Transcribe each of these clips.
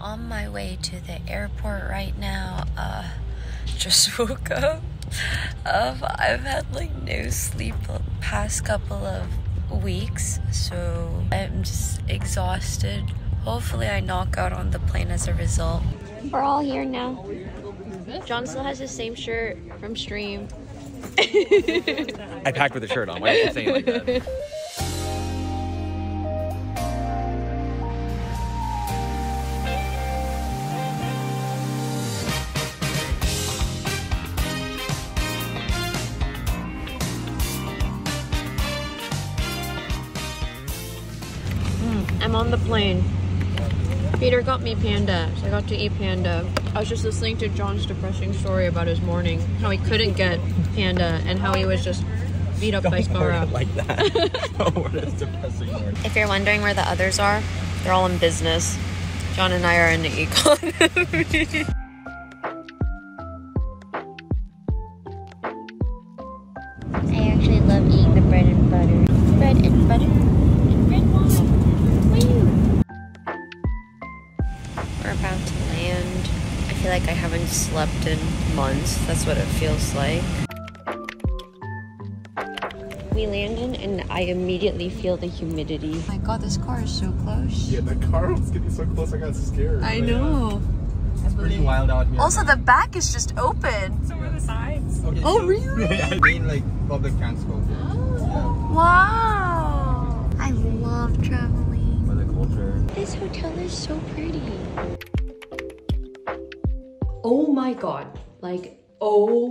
on my way to the airport right now. Uh, just woke up. Um, I've had like no sleep the past couple of weeks, so I'm just exhausted. Hopefully, I knock out on the plane as a result. We're all here now. John still has the same shirt from stream. I packed with a shirt on. Why are you saying like that? I'm on the plane. Peter got me panda, so I got to eat panda. I was just listening to John's depressing story about his morning, how he couldn't get panda, and how he was just beat up by Spara. like that. Don't word it as depressing. If you're wondering where the others are, they're all in business. John and I are in the economy. slept in months. That's what it feels like. We landed and I immediately feel the humidity. Oh my god, this car is so close. Yeah, the car was getting so close, I got scared. I know. It's pretty wild out here. Also, the back is just open. So were the sides. Oh, really? I mean, like public transport. Oh. yeah Wow. I love traveling. For the culture. This hotel is so pretty. Oh my god. Like, oh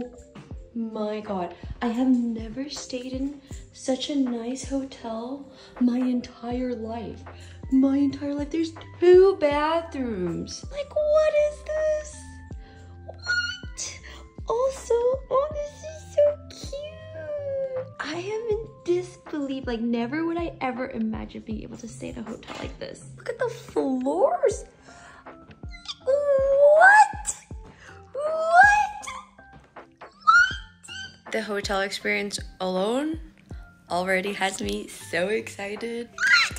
my god. I have never stayed in such a nice hotel my entire life. My entire life. There's two bathrooms. Like, what is this? What? Also, oh, this is so cute. I am in disbelief. Like, never would I ever imagine being able to stay in a hotel like this. Look at the floors. What? The hotel experience alone already has me so excited. Like,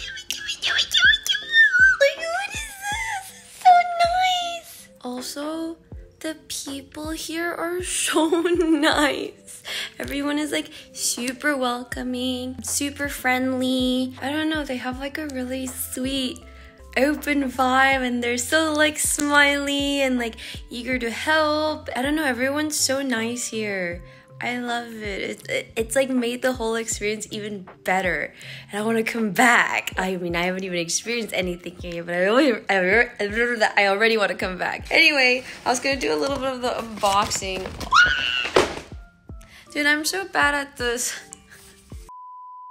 what is this? It's so nice. Also, the people here are so nice. Everyone is like super welcoming, super friendly. I don't know, they have like a really sweet open vibe and they're so like smiley and like eager to help. I don't know, everyone's so nice here. I love it. It's it, it's like made the whole experience even better, and I want to come back. I mean, I haven't even experienced anything here, but I only I remember that I already want to come back. Anyway, I was gonna do a little bit of the unboxing. Dude, I'm so bad at this.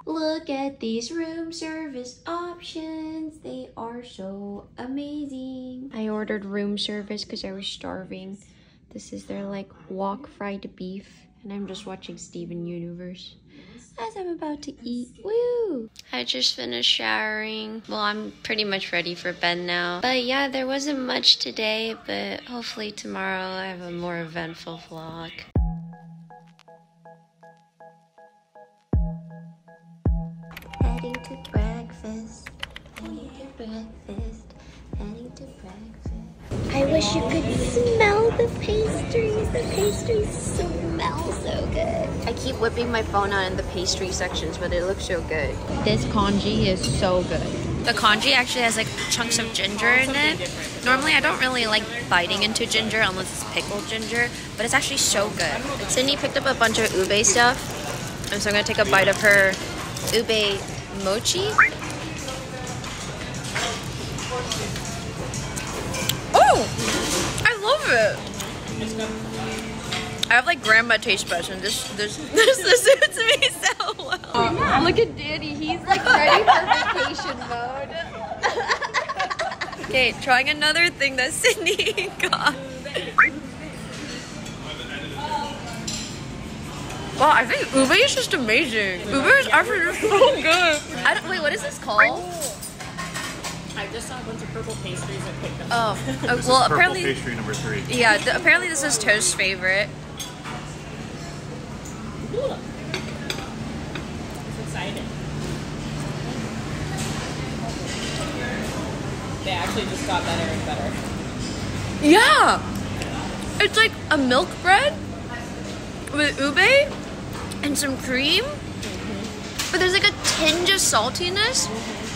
Look at these room service options. They are so amazing. I ordered room service because I was starving. This is their like wok fried beef, and I'm just watching Steven Universe as I'm about to eat. Woo! I just finished showering. Well, I'm pretty much ready for bed now. But yeah, there wasn't much today, but hopefully tomorrow I have a more eventful vlog. I wish you could smell the pastries. The pastries smell so good. I keep whipping my phone out in the pastry sections, but it looks so good. This congee is so good. The congee actually has like chunks of ginger in it. Normally, I don't really like biting into ginger unless it's pickled ginger, but it's actually so good. Sydney picked up a bunch of ube stuff, and so I'm gonna take a bite of her ube mochi. Oh, I love it. I have like grandma taste buds, and this this this, this suits me so well. Look at Danny; he's like ready for vacation mode. okay, trying another thing that Sydney got. Wow, I think ube is just amazing. Ube is actually just so good. I don't, wait, what is this called? I just saw a bunch of purple pastries and picked them Oh, up. uh, well, is purple apparently, pastry number three. yeah. th- apparently, this is Toast's favorite. Cool. It's exciting. They actually actually just got better and better. Yeah. It's like a milk bread with ube and some cream. But there's like a tinge of saltiness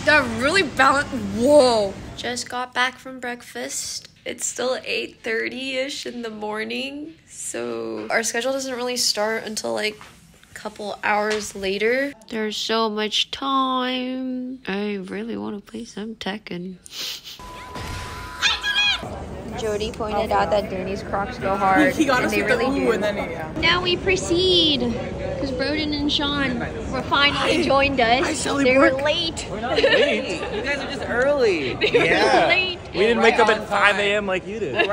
that really balance. Whoa. Just got back from breakfast. It's still 8:30ish in the morning. So our schedule doesn't really start until like a couple hours later. There's so much time. I really want to play some Tekken. Jodi pointed out that Danny's Crocs go hard. He got and us they with the really ooh do. and then yeah. Now we proceed because Brodin and Sean were finally joined us. Shelly they were late. We're not late. you guys are just early. Yeah. late. We didn't wake up at 5 a.m. like you did.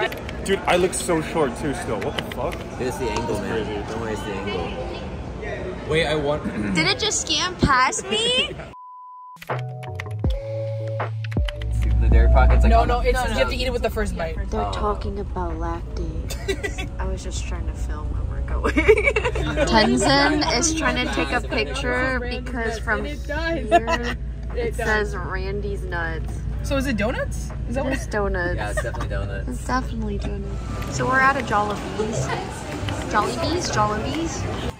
Dude, I look so short too still. What the fuck? It's the angle, man. crazy. Don't worry, it's the angle. Wait, I want. Did it just scan past me? Dairy pocket's like. No, on no, the- it's you have to eat it with the first bite. They're oh. talking about lactate. I was just trying to film where we're going. Tenzin is trying to take a picture because from here it says Randy's nuts. So is it donuts? Is that what? It's donuts. Yeah, it's definitely donuts. It's definitely donuts. So we're at a Jollibee's. Jollibee's? Jollibee's?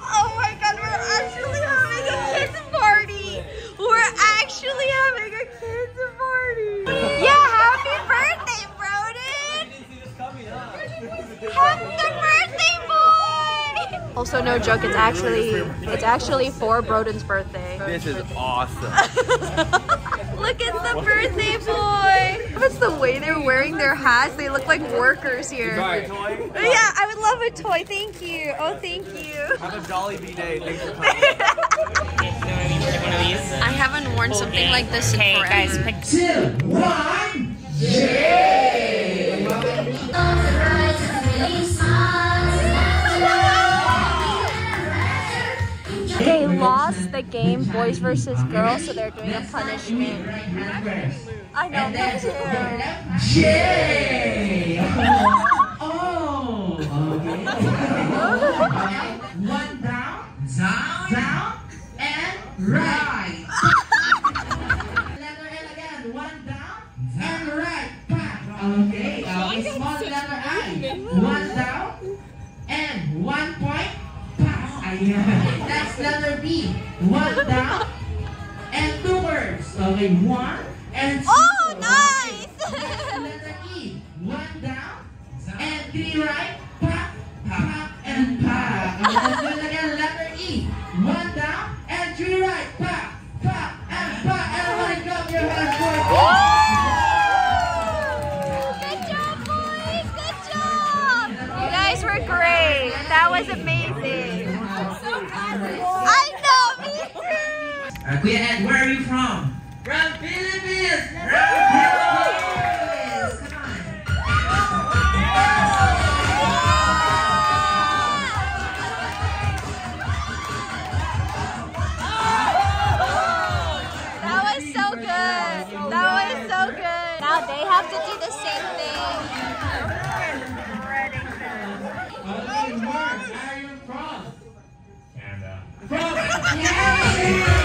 No joke, it's actually it's actually for Brodin's birthday. This is awesome. Look at the birthday boy! It's the way they're wearing their hats. They look like workers here. Right. Yeah, I would love a toy. Thank you. Oh, thank you. Have a jolly bee day. Thanks for coming. I haven't worn something like this in Okay, forever. guys, pick They the game, boys versus girls, so they're doing a punishment. I know, me too. One down, down, down, and right. letter L again. One down and right. Back. Okay. Uh, small letter I. One down and one point. Pass. That's letter B. One down and two words. Okay. One and two. I know, me too. Uh, Kuya Ed, where are you from? From Philippines! From Philippines! From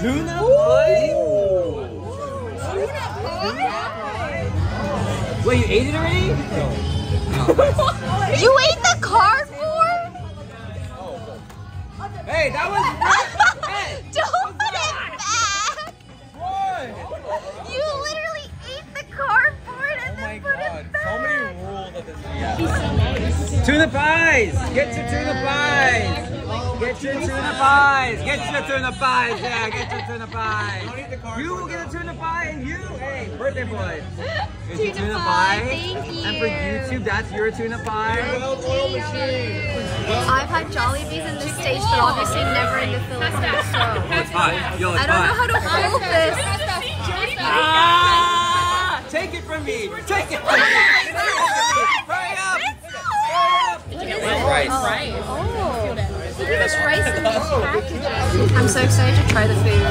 Tuna pie? Wait, you ate it already? You ate the cardboard? Hey, that was Don't put it back! You literally ate the cardboard and then put it oh back! so many rules of this. Tuna pies! Get your tuna pies! Get your tuna pies! Get your tuna pies! Yeah, get your tuna pies! You will get a tuna pie and you, hey, birthday boy. Get your Tuna pie, thank And for. YouTube, that's your tuna pie. I've had Jollibees in the States, but obviously never in the Philippines, so It's hot. Yo, it's I don't know how to hold this. Ah! Take it from me! Take it from me! Hurry up! Rice. There's rice in these packages. I'm so excited to try the food.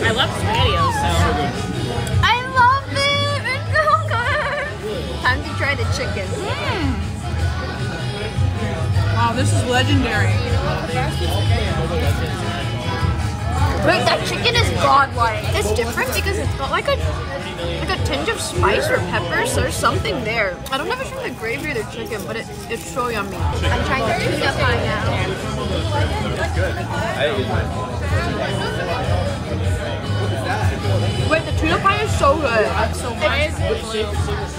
I love SpaghettiOs, so. I love it! It's so good! Time to try the chicken. Wow, this is legendary. Wait, that chicken is godlike. It's different because it's got like a like a tinge of spice or pepper, so there's something there. I don't know if it's from the gravy or the chicken, but it, it's so yummy. I'm trying the tuna pie now. Wait, the tuna pie is so good. So why is it blue?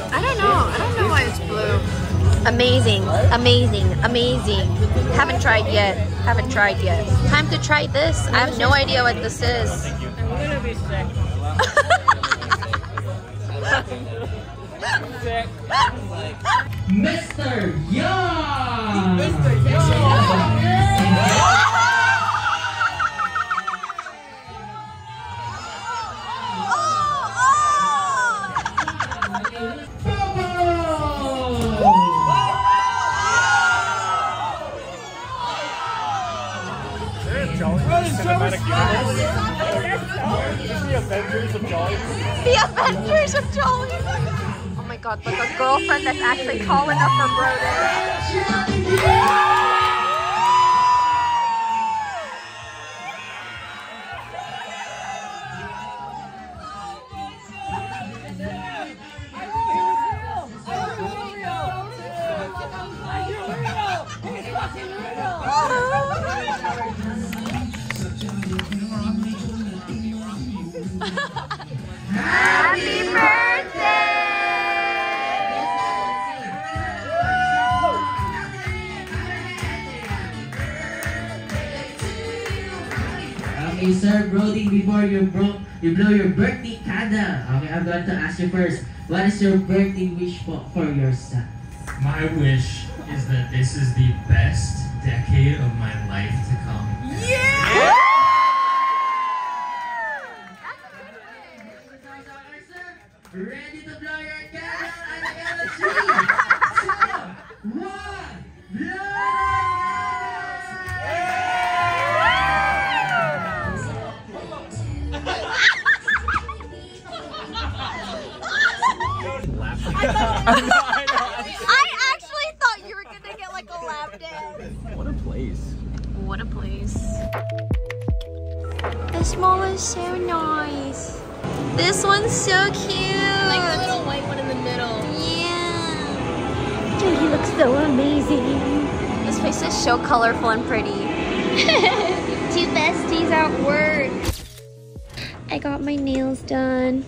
I don't know. I don't know why it's blue. Amazing, amazing, amazing. Haven't tried yet. Haven't tried yet. Time to try this. I have no idea what this is. I'm gonna be sick. Mr. Young! Cinematic universe. The Avengers of Jolly. The Avengers of Jolly. Oh my god, like a girlfriend that's actually tall enough for Brodin. Brody, before you bro you blow your birthday candle. Okay, I'm going to ask you first. What is your birthday wish for, for your son? My wish is that this is the best decade of my life to come. I actually thought you were gonna get like a lap dance. What a place. What a place. This mall is so nice. This one's so cute. Like the little white one in the middle. Yeah. Dude, he looks so amazing. This place is so colorful and pretty. Two besties at work. I got my nails done.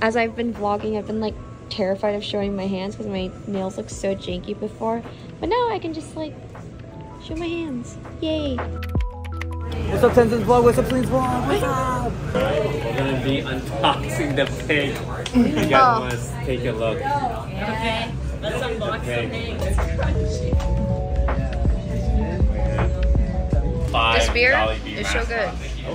As I've been vlogging, I've been like terrified of showing my hands because my nails look so janky before. But now I can just like show my hands. Yay. What's up, Tenzin's vlog? What's up, Celine's vlog? What's up? We're gonna be unboxing the pig. You guys Oh. want to take a look. Okay. Let's unbox the pig. pig. Five This beer is so good.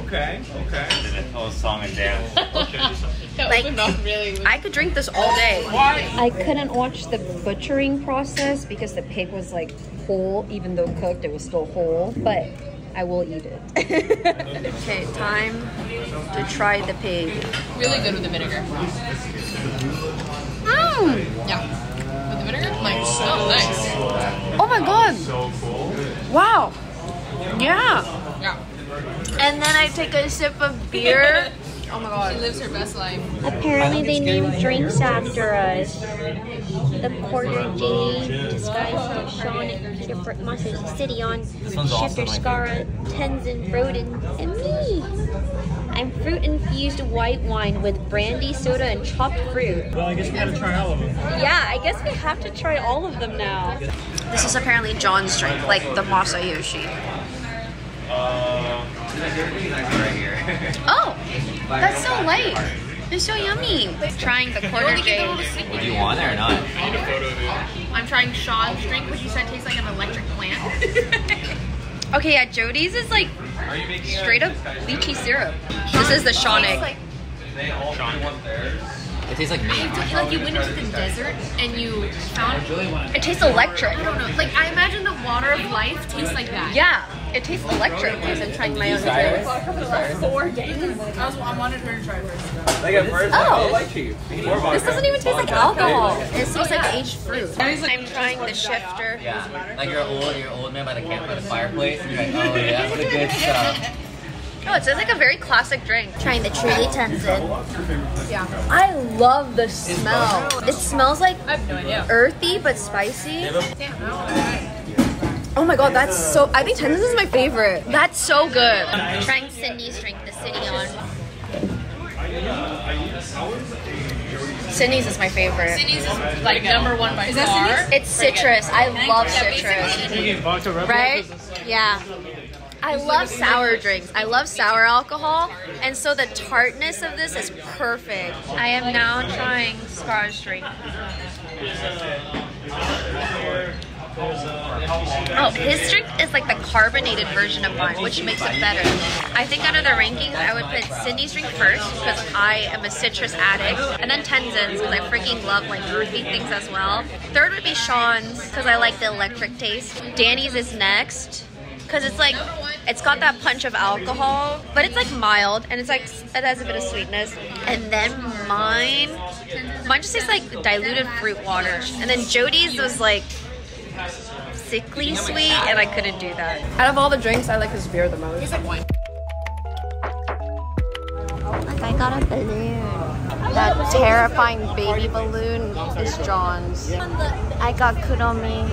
Okay, okay. And then a whole song and dance. Like, Not really. I could drink this all day. Why? I couldn't watch the butchering process because the pig was like whole, even though cooked, it was still whole. But I will eat it. Okay, time to try the pig. Really good with the vinegar. Mmm! Yeah. With the vinegar? Nice. Oh, nice. Oh my god! So cool. Wow! Yeah! Yeah. And then I take a sip of beer. Oh my god. She lives her best life. Apparently, they named drinks after us. The QuarterJade, disguised as Sean at Shipwreck Monster City on one's Shifter my Scarra, Tenzin, Roden, and me. I'm fruit infused white wine with brandy, soda, and chopped fruit. Well, I guess we gotta try all of them. Yeah, I guess we have to try all of them now. This is apparently John's drink, like the Masayoshi. Uh, Oh, that's so light. It's so yummy. Trying the QuarterJade. Do you want it or not? I'm trying Sean's drink, which you said tastes like an electric plant. Okay, yeah, Jodi's is like straight up lychee syrup. This is the Shonic. It tastes like me. I feel like you went into the desert and you found. It tastes electric. I don't know. Like I imagine the water of life tastes like that. Yeah, it tastes electric. Because I'm trying my own drink. Four days. I was. I wanted her to try first. Like at first, Oh. like. This doesn't even taste like alcohol. It tastes like aged fruit. I'm trying the shifter. Yeah, like you're old, you're old man by the camp by the fireplace. And you're like, oh yeah, what a good stuff. Oh, it tastes like a very classic drink. Trying the truly Tenzin. Yeah. I love the smell. It smells like I have no idea. earthy but spicy. Damn, no. Oh my god, that's so. I think Tenzin is my favorite. That's so good. Trying Sydney's drink, the Sydeon. Sydney's is my favorite. Sydney's is like number one by far. It's citrus. I love citrus. Drinking vodka Red Bull? Right? Yeah. I love sour drinks. I love sour alcohol, and so the tartness of this is perfect. I am now trying Scar's drink. Oh, his drink is like the carbonated version of mine, which makes it better. I think out of the rankings, I would put Sydney's drink first because I am a citrus addict, and then Tenzin's because I freaking love like earthy things as well. Third would be Sean's because I like the electric taste. Danny's is next because it's like it's got that punch of alcohol, but it's like mild and it's like it has a bit of sweetness. And then mine, mine just tastes like diluted fruit water. And then Jodi's was like sickly sweet, and I couldn't do that. Out of all the drinks, I like this beer the most. Like I got a balloon. That terrifying baby balloon is John's. I got Kuromi.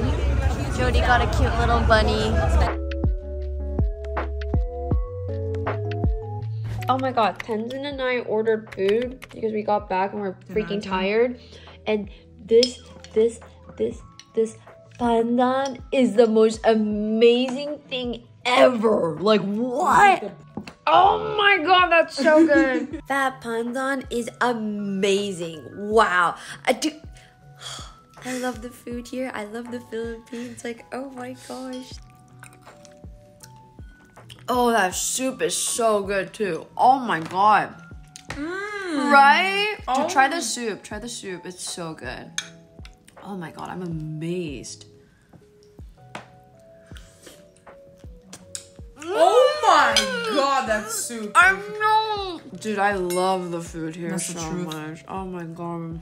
Jodi got a cute little bunny. Oh my god, Tenzin and I ordered food because we got back and we're freaking tired. And this, this, this, this pandan is the most amazing thing ever. Like, what? Oh my god, that's so good. that pandan is amazing. Wow. I do. I love the food here. I love the Philippines. Like, oh my gosh. Oh, that soup is so good too. Oh my god. Mm. Right? To try the oh. soup. Try the soup. It's so good. Oh my god, I'm amazed. Oh my god, that's soup. I know. Dude, I love the food here That's so much. Oh my god.